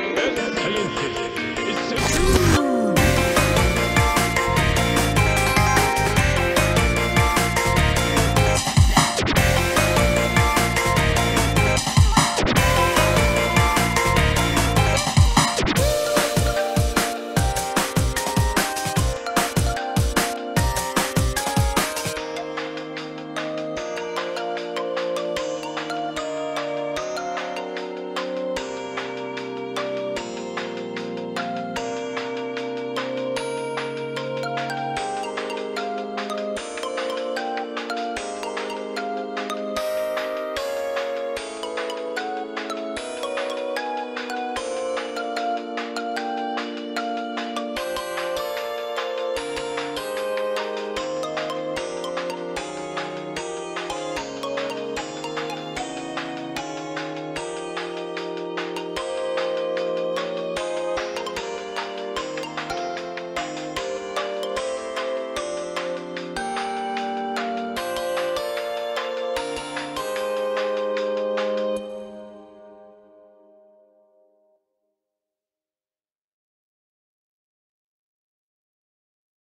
Development Sciences is